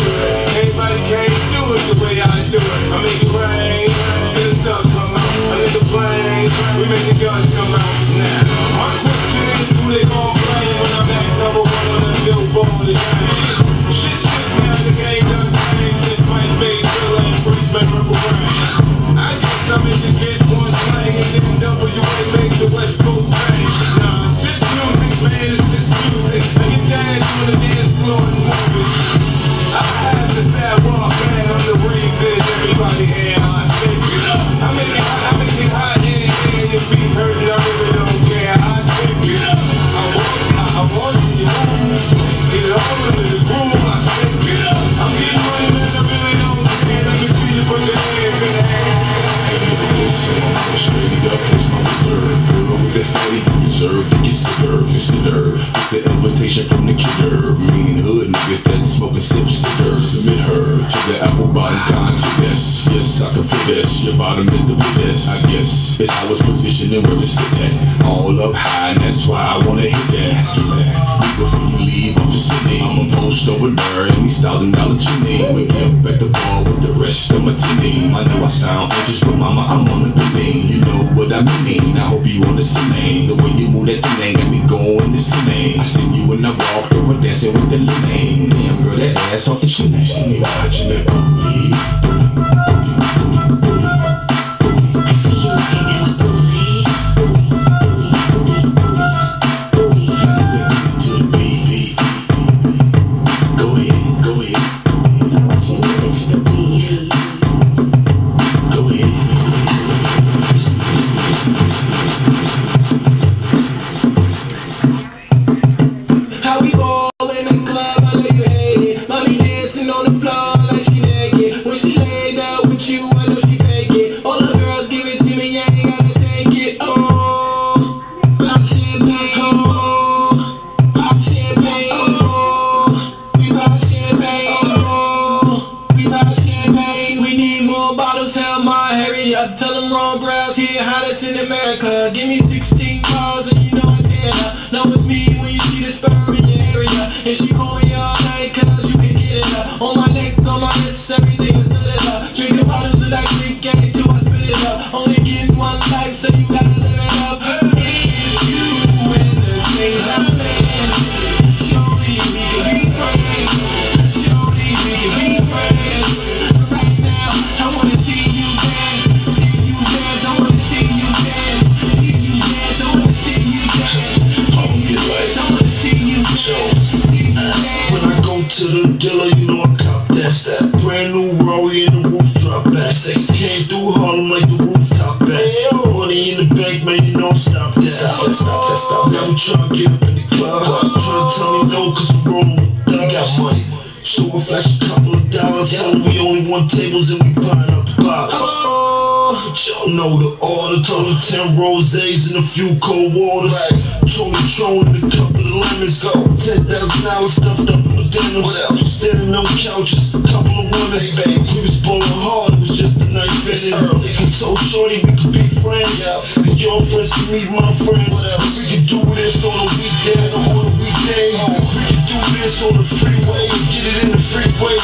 Everybody can't the apple Yes, I can this. Your bottom is the best. I guess it's how it's positioned and where sit at. All up high, and that's why I wanna hit that. Before you leave, I'm just sitting. I'm a post over there in these thousand dollar chimney. Wake up at the bar with the rest of my team. I know I sound anxious, but mama, I'm on the beam. You know what I mean. I hope you understand. The way you move that thing got me going to see I seen you when I walked over dancing with the lane. Damn girl, that ass off the chin. She me watching booty, booty, up. Tell them Ron Browz here, hottest in America. Give me 16 calls and you know I tear up. Know it's me when you see the sperm in your area. And she call me cop that. Brand new Rory in the roof drop back. Sex came through Harlem like the rooftop back. Money in the bank, man, you know stop that. Stop that, stop that, stop that. Now we tryna get up in the club. Tryna tell me no, cause I'm rolling with thugs. got money. So we flash a couple of dollars. Tell we only want tables and we buying up the bottles. But y'all know the order. Total 10 rosés and a few cold waters. Tron Tron and a couple of lemons. Go. 10,000 dollars stuffed up in the denims. What else? Standing on couches, a couple of women. Hey, baby. We was bowling hard, it was just a night visit. I told Shorty we could be friends. And your friends can meet my friends. We could do this on a weekend or on a weekday. We could do this on the freeway and get it in the freeway.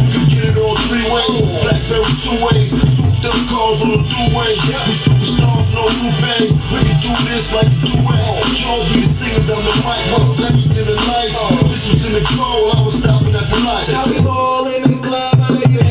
We could get it all three ways. Blackberry two ways. Souped up cars on the throughway. We superstars, no Lupe. We can do this like a duet. Y'all be the singers on the mic. Well, let me do the lights. This was in the cold. I was stopping at the light. How we ball in the club, I know you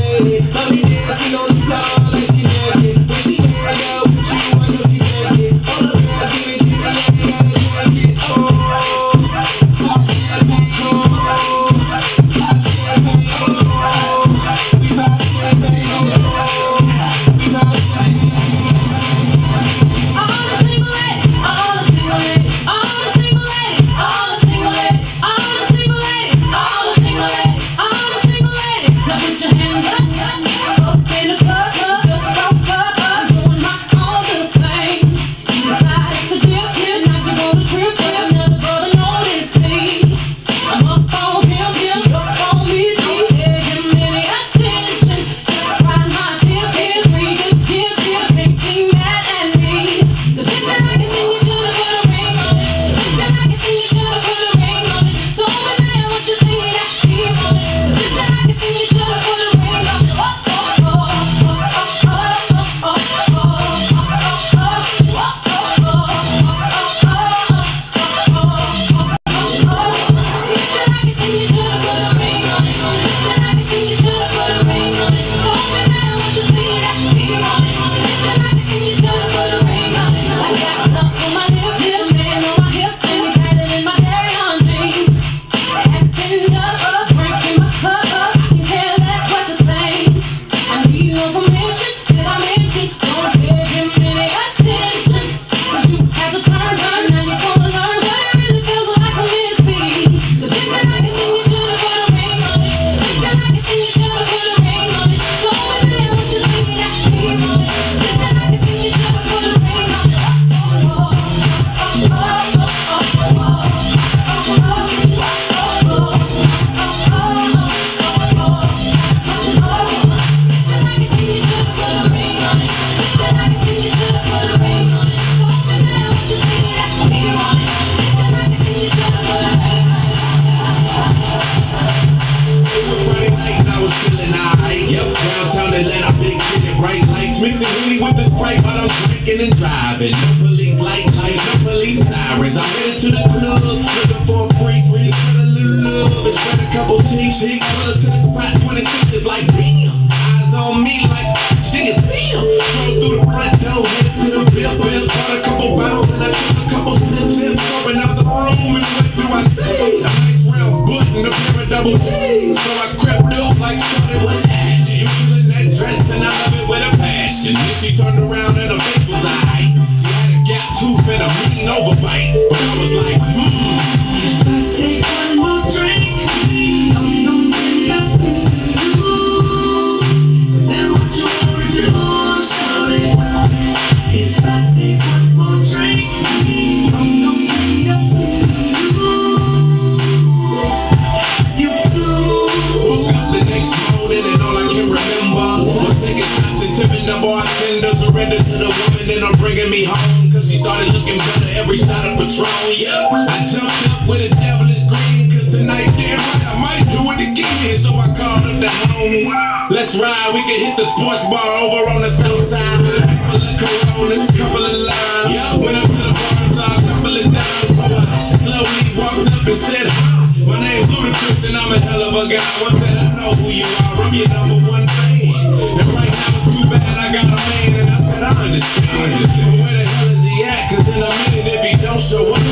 Mixing Henny with the Sprite while I'm drinking and driving. No police light, light, no police sirens. I headed to the club, looking for a freak. We spread a little love spread a couple cheeks. Cheeks, to the spot, 26 is she turned around and bringing me home. Cause she started looking better every shot of Patron. Yeah, I jumped up with a devilish grin. Cause tonight, damn right, I might do it again. So I called up the homies. Let's ride, we can hit the sports bar over on the south side. A Couple of coronas, couple of limes. Went up to the bar, and saw a couple of dimes. So I slowly walked up and said, Hi. My name's Ludacris and I'm a hell of a guy. Once said I know who you are, I'm your number one understand. Where the hell is he at? Cause in a minute if he don't show up,